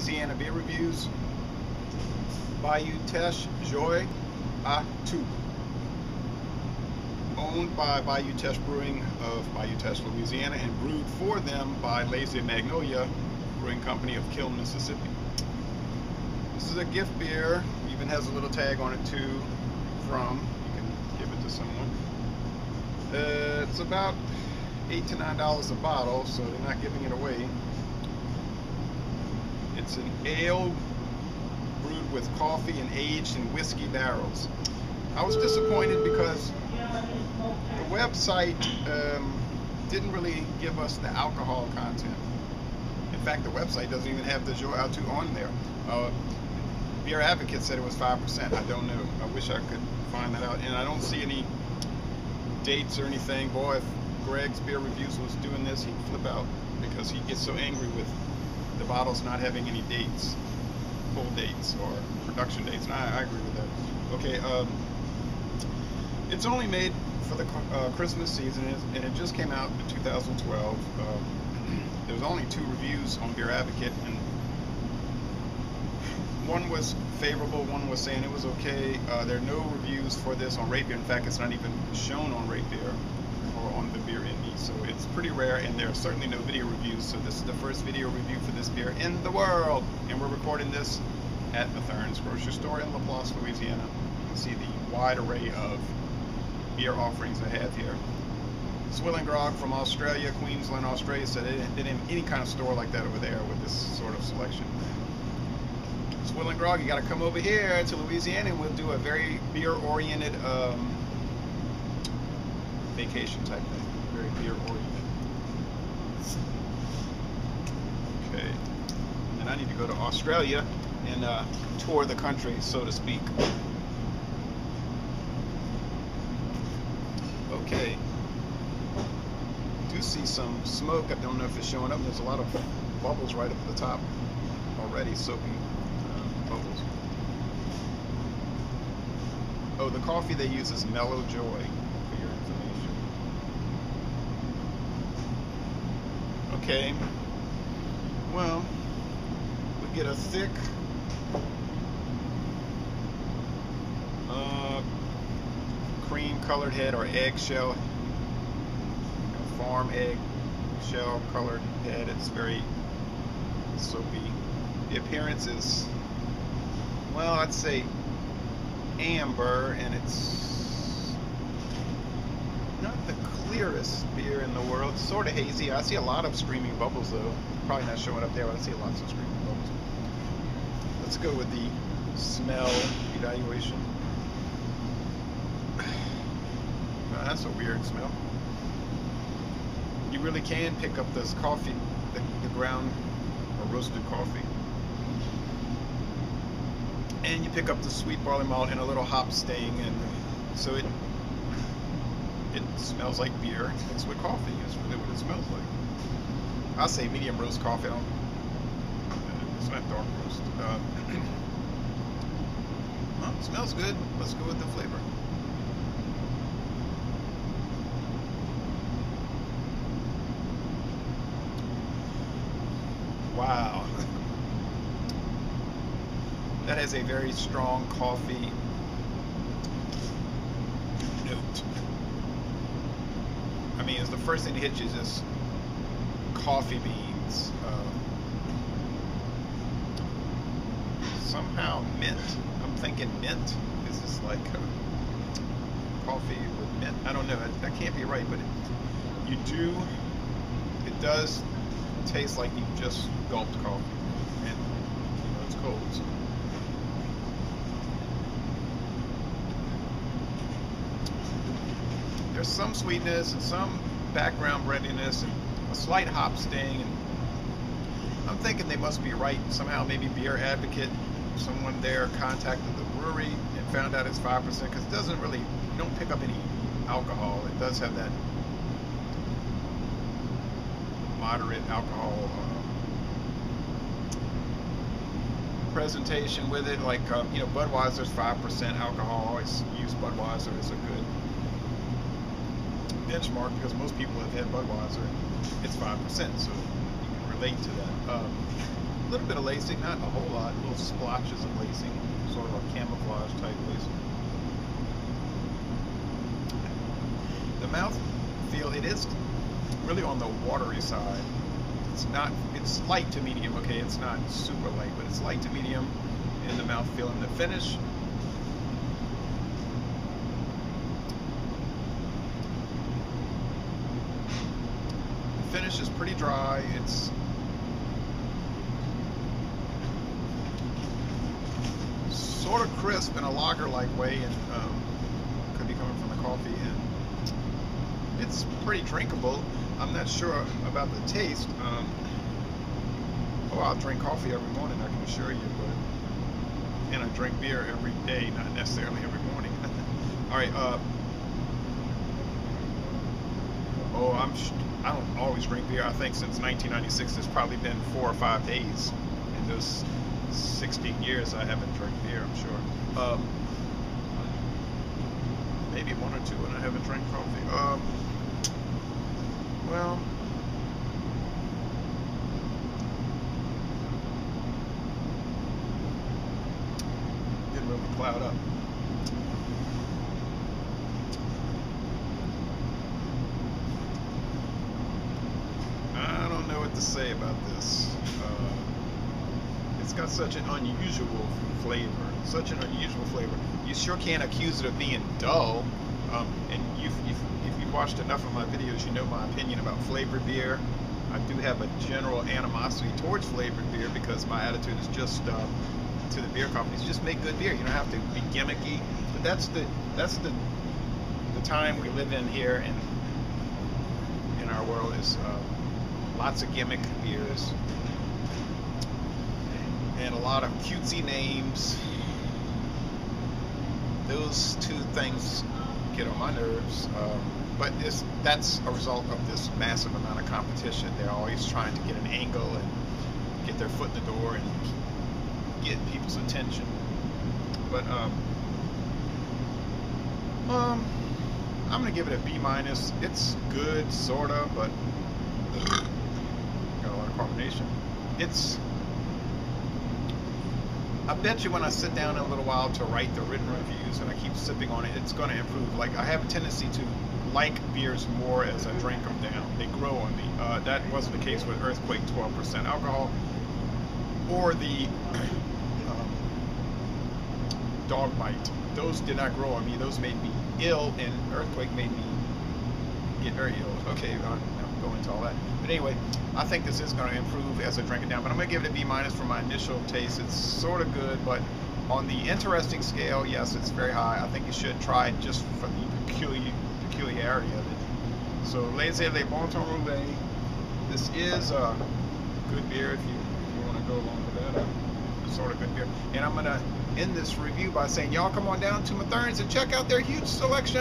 Louisiana beer reviews. Bayou Teche Joie a' Tous. Owned by Bayou Teche Brewing of Bayou Teche, Louisiana, and brewed for them by Lazy Magnolia Brewing Company of Kiln, Mississippi. This is a gift beer. Even has a little tag on it too. From you can give it to someone. Uh, it's about eight to nine dollars a bottle, so they're not giving it away. It's an ale brewed with coffee and aged in whiskey barrels. I was disappointed because the website um, didn't really give us the alcohol content. In fact, the website doesn't even have the Joy A on there. Uh, Beer Advocate said it was 5%. I don't know. I wish I could find that out. And I don't see any dates or anything. Boy, if Greg's Beer Reviews was doing this, he'd flip out because he gets so angry with the bottles not having any dates, full dates or production dates. And I, I agree with that. Okay, um, it's only made for the uh, Christmas season and it just came out in 2012. Um, there's only two reviews on Beer Advocate and one was favorable, one was saying it was okay. Uh, there are no reviews for this on Rate Beer. In fact, it's not even shown on Rate Beer or on the Beer Indie, so it's pretty rare, and there are certainly no video reviews. So this is the first video review for this beer in the world, and we're recording this at Matherne's grocery store in Laplace, Louisiana. You can see the wide array of beer offerings I have here. Swilling Grog from Australia, Queensland, Australia said they didn't, they didn't have any kind of store like that over there with this sort of selection. Swilling Grog, you got to come over here to Louisiana and we'll do a very beer-oriented um, vacation type thing. Very beer-oriented. Okay. To go to Australia and uh, tour the country, so to speak. Okay. Do see some smoke. I don't know if it's showing up. There's a lot of bubbles right up at the top already, soaking bubbles. Oh, the coffee they use is Mellow Joy. Okay. Well, we get a thick uh, cream colored head or eggshell, farm egg shell colored head. It's very soapy. The appearance is well, I'd say amber, and it's not the clearest beer in the world. Sort of hazy. I see a lot of screaming bubbles, though. Probably not showing up there, but I see lots of screaming bubbles. Let's go with the smell evaluation. That's a weird smell. You really can pick up this coffee, the, the ground or roasted coffee and you pick up the sweet barley malt and a little hop sting, and so it it smells like beer. It's with coffee. It's really what it smells like. I say medium roast coffee. It's not dark roast. Uh, well, smells good. Let's go with the flavor. Wow. that has a very strong coffee note. I mean, it's the first thing that hits you is just coffee beans. Uh, somehow mint. I'm thinking mint. Is this like coffee with mint? I don't know. That, that can't be right, but it, you do. It does taste like you just gulped coffee, and you know it's cold. So. there's some sweetness and some background breadiness and a slight hop sting. And I'm thinking they must be right. Somehow, maybe Beer Advocate, someone there contacted the brewery and found out it's 5% because it doesn't really, you don't pick up any alcohol. It does have that moderate alcohol uh, presentation with it. Like, um, you know, Budweiser's 5% alcohol. Always use Budweiser as a good benchmark because most people have had Budweiser. It's five percent, so you can relate to that. Um, little bit of lacing, not a whole lot. Little splotches of lacing, sort of a camouflage type lacing. The mouth feel it is really on the watery side. It's not. It's light to medium. Okay, it's not super light, but it's light to medium in the mouth feel. And the finish The finish is pretty dry. It's sort of crisp in a lager-like way, and um, could be coming from the coffee. And it's pretty drinkable. I'm not sure about the taste. Um, oh, I'll drink coffee every morning. I can assure you, but and I drink beer every day, not necessarily every morning. All right. Uh, oh, I'm. I don't always drink beer. I think since 1996, there's probably been four or five days in those 16 years I haven't drank beer. I'm sure. Um, maybe one or two when I haven't drank coffee. Um, well. Didn't really cloud up. I don't know what to say about this. Uh, it's got such an unusual flavor, such an unusual flavor. You sure can't accuse it of being dull. Um, and you've, you've, if you've watched enough of my videos, you know my opinion about flavored beer. I do have a general animosity towards flavored beer because my attitude is just uh, to the beer companies, just make good beer. You don't have to be gimmicky. But that's the that's the the time we live in here in in our world is. Uh, lots of gimmick beers, and a lot of cutesy names. Those two things get on my nerves. Um, but that's a result of this massive amount of competition. They're always trying to get an angle and get their foot in the door and get people's attention. But um, um, I'm gonna give it a B minus. It's good, sorta, but got a lot of carbonation. It's, I bet you when I sit down in a little while to write the written reviews and I keep sipping on it, it's going to improve. Like I have a tendency to like beers more as I drink them down. They grow on me. Uh, that wasn't the case with Earthquake 12% alcohol or the um, Dogbite. Those did not grow on me. Those made me ill, and Earthquake made me get very ill. Okay, I'm go into all that. But anyway, I think this is going to improve as I drink it down. But I'm going to give it a B minus for my initial taste. It's sort of good, but on the interesting scale, yes, it's very high. I think you should try it just for the peculiar, peculiarity of it. So, Laissez les bons temps rouler. This is a good beer if you, if you want to go along with that. A sort of good beer. And I'm going to end this review by saying, y'all come on down to Matherne's and check out their huge selection.